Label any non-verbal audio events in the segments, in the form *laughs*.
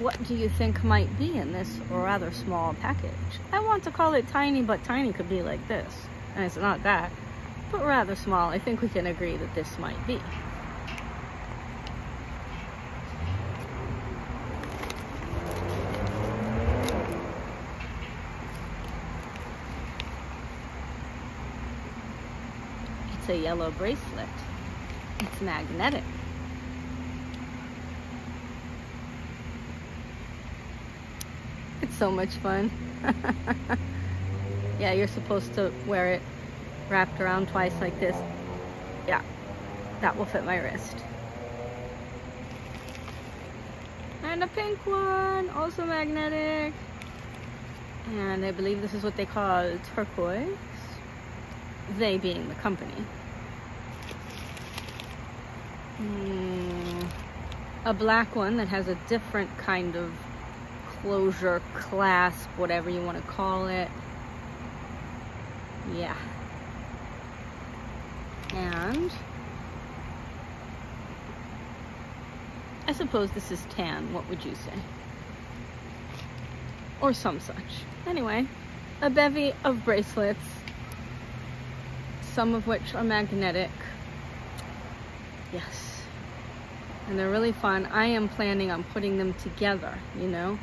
what do you think might be in this rather small package? I want to call it tiny, but tiny could be like this. And it's not that, but rather small. I think we can agree that this might be. It's a yellow bracelet. It's magnetic. It's so much fun. *laughs* yeah, you're supposed to wear it wrapped around twice like this. Yeah, that will fit my wrist. And a pink one, also magnetic. And I believe this is what they call turquoise. They being the company. Mm, a black one that has a different kind of closure, clasp, whatever you want to call it. Yeah. And I suppose this is tan. What would you say? Or some such. Anyway, a bevy of bracelets, some of which are magnetic. Yes. And they're really fun. I am planning on putting them together, you know?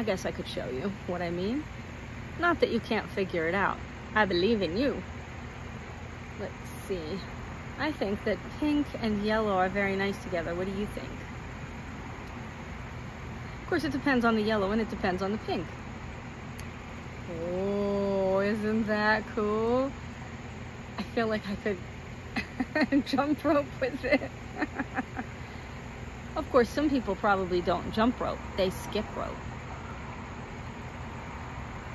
I guess I could show you what I mean. Not that you can't figure it out. I believe in you. Let's see. I think that pink and yellow are very nice together. What do you think? Of course, it depends on the yellow and it depends on the pink. Oh, isn't that cool? I feel like I could *laughs* jump rope with it. *laughs* of course, some people probably don't jump rope. They skip rope.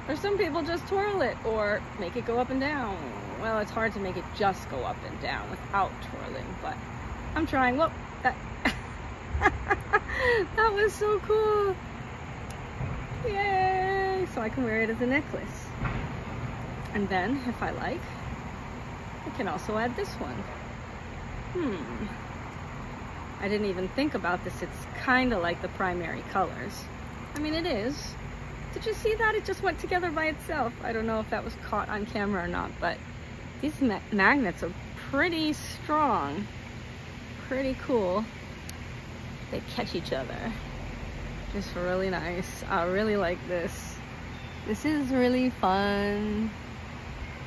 Or some people just twirl it or make it go up and down. Well, it's hard to make it just go up and down without twirling, but I'm trying. Whoop, that, *laughs* that was so cool. Yay! So I can wear it as a necklace. And then, if I like, I can also add this one. Hmm. I didn't even think about this. It's kind of like the primary colors. I mean, it is. Did you see that? It just went together by itself. I don't know if that was caught on camera or not, but these ma magnets are pretty strong. Pretty cool. They catch each other. Just really nice. I really like this. This is really fun.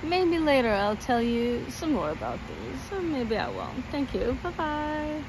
Maybe later I'll tell you some more about these, or maybe I won't. Thank you. Bye-bye.